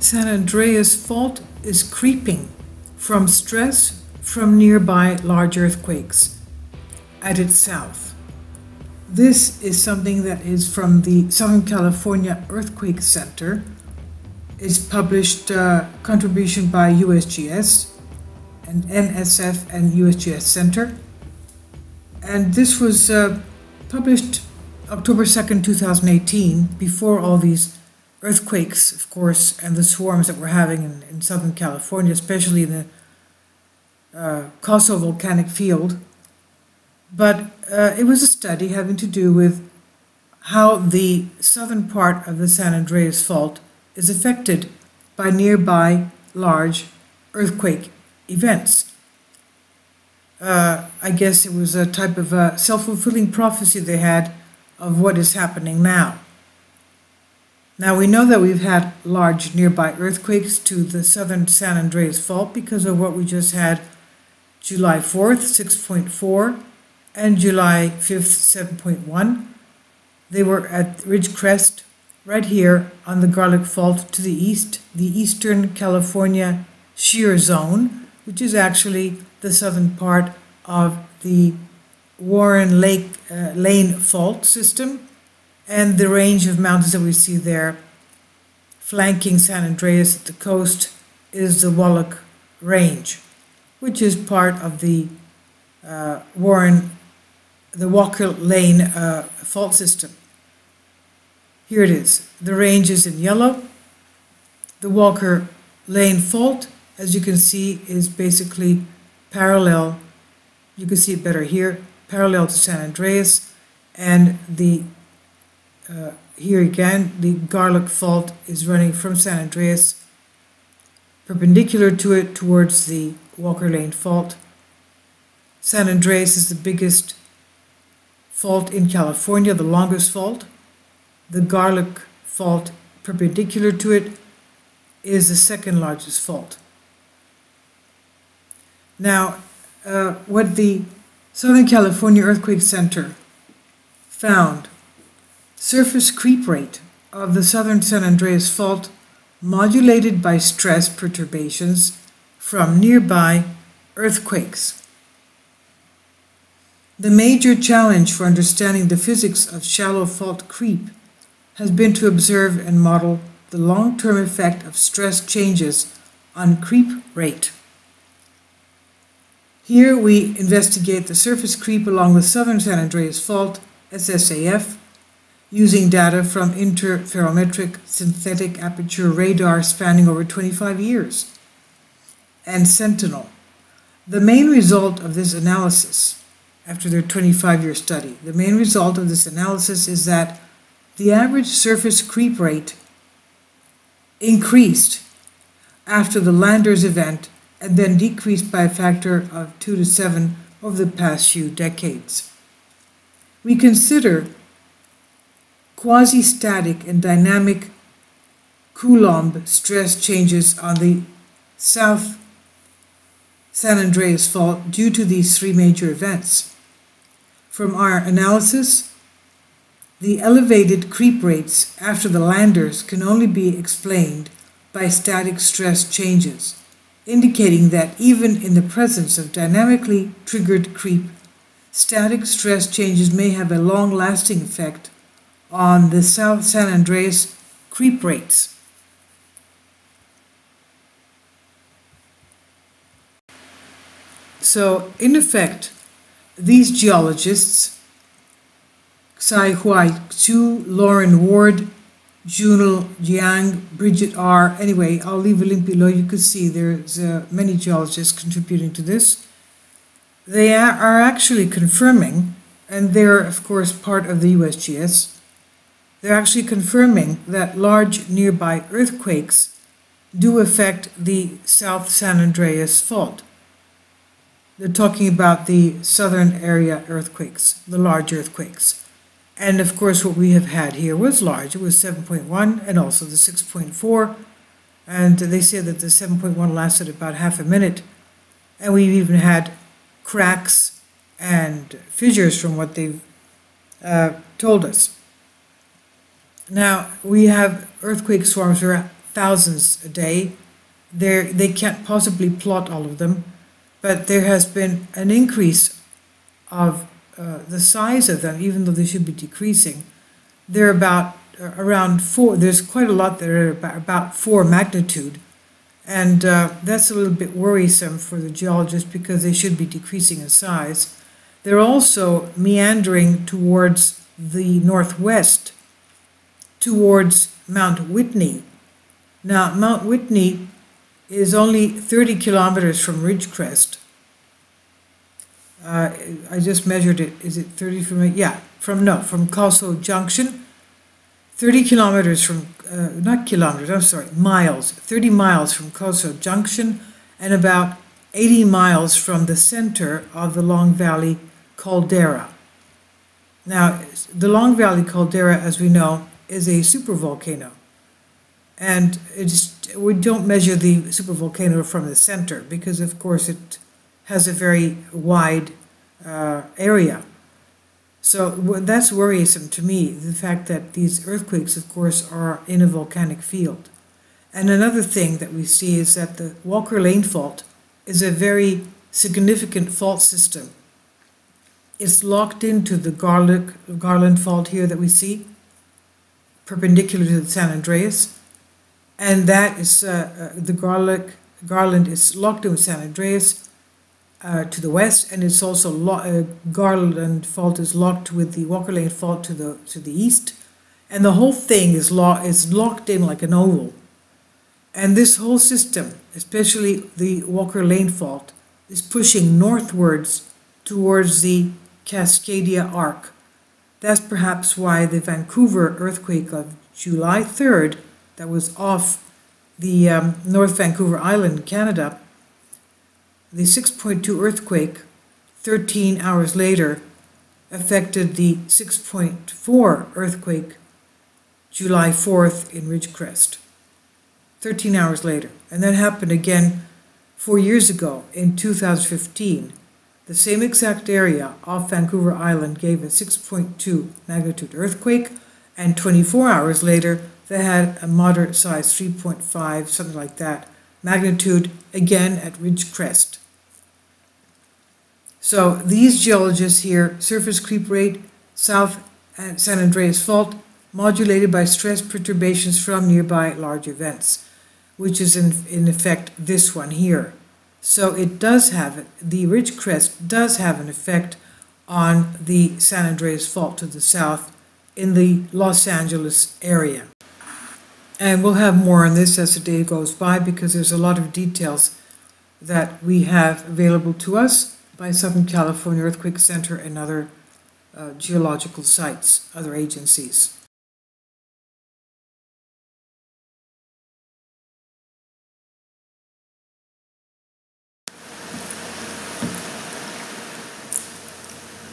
San Andreas Fault is creeping from stress from nearby large earthquakes at its south. This is something that is from the Southern California Earthquake Center. It's published uh, contribution by USGS and NSF and USGS Center. And this was uh, published October 2nd, 2018, before all these earthquakes, of course, and the swarms that we're having in, in Southern California, especially in the uh, volcanic field. But uh, it was a study having to do with how the southern part of the San Andreas Fault is affected by nearby large earthquake events. Uh, I guess it was a type of a self fulfilling prophecy they had of what is happening now. Now we know that we've had large nearby earthquakes to the southern San Andreas Fault because of what we just had July 4th, 6.4, and July 5th, 7.1. They were at Ridgecrest, right here on the Garlock Fault to the east, the eastern California shear zone, which is actually the southern part of the Warren Lake uh, Lane fault system and the range of mountains that we see there flanking San Andreas at the coast is the Wallach Range, which is part of the uh, Warren, the Walker Lane uh, fault system. Here it is. The range is in yellow. The Walker Lane fault, as you can see, is basically parallel. You can see it better here parallel to San Andreas, and the uh, here again, the Garlock Fault is running from San Andreas perpendicular to it towards the Walker Lane Fault. San Andreas is the biggest fault in California, the longest fault. The Garlock Fault perpendicular to it is the second largest fault. Now, uh, what the Southern California Earthquake Center found surface creep rate of the southern San Andreas Fault modulated by stress perturbations from nearby earthquakes. The major challenge for understanding the physics of shallow fault creep has been to observe and model the long term effect of stress changes on creep rate. Here we investigate the surface creep along the southern San Andreas Fault, SSAF, using data from interferometric synthetic aperture radar spanning over 25 years, and Sentinel. The main result of this analysis, after their 25 year study, the main result of this analysis is that the average surface creep rate increased after the Landers event and then decreased by a factor of 2 to 7 over the past few decades. We consider quasi-static and dynamic Coulomb stress changes on the South San Andreas Fault due to these three major events. From our analysis, the elevated creep rates after the landers can only be explained by static stress changes indicating that even in the presence of dynamically triggered creep, static stress changes may have a long lasting effect on the South San Andreas creep rates. So, in effect, these geologists, Tsai Hui Chu, Lauren Ward, Junle Jiang, Bridget R. Anyway, I'll leave a link below. You can see there's uh, many geologists contributing to this. They are actually confirming, and they're of course part of the USGS, they're actually confirming that large nearby earthquakes do affect the South San Andreas Fault. They're talking about the southern area earthquakes, the large earthquakes. And of course, what we have had here was large. It was 7.1 and also the 6.4. And they say that the 7.1 lasted about half a minute. And we've even had cracks and fissures from what they've uh, told us. Now, we have earthquake swarms for thousands a day. There, they can't possibly plot all of them, but there has been an increase of uh, the size of them, even though they should be decreasing. They're about uh, around four, there's quite a lot that are about, about four magnitude. And uh, that's a little bit worrisome for the geologists because they should be decreasing in size. They're also meandering towards the northwest, towards Mount Whitney. Now, Mount Whitney is only 30 kilometers from Ridgecrest. Uh, I just measured it. Is it 30 from, yeah, from, no, from Kelso Junction. 30 kilometers from, uh, not kilometers, I'm sorry, miles, 30 miles from Kelso Junction and about 80 miles from the center of the Long Valley caldera. Now, the Long Valley caldera, as we know, is a supervolcano. And it's, we don't measure the supervolcano from the center because, of course, it has a very wide uh, area. So that's worrisome to me, the fact that these earthquakes, of course, are in a volcanic field. And another thing that we see is that the Walker Lane fault is a very significant fault system. It's locked into the Garland fault here that we see, perpendicular to the San Andreas. And that is uh, uh, the Garlock, Garland is locked in with San Andreas uh, to the west, and it's also uh, Garland fault is locked with the Walker Lane fault to the to the east, and the whole thing is lo- is locked in like an oval. And this whole system, especially the Walker Lane fault, is pushing northwards towards the Cascadia Arc. That's perhaps why the Vancouver earthquake of July 3rd, that was off the um, North Vancouver Island, Canada, the 6.2 earthquake, 13 hours later, affected the 6.4 earthquake July 4th in Ridgecrest. 13 hours later. And that happened again four years ago in 2015. The same exact area off Vancouver Island gave a 6.2 magnitude earthquake, and 24 hours later, they had a moderate size 3.5, something like that, magnitude again at Ridgecrest. So these geologists here, surface creep rate, South uh, San Andreas Fault, modulated by stress perturbations from nearby large events, which is in, in effect this one here. So it does have, the Ridgecrest does have an effect on the San Andreas Fault to the south in the Los Angeles area. And we'll have more on this as the day goes by because there's a lot of details that we have available to us by Southern California Earthquake Center and other uh, geological sites, other agencies.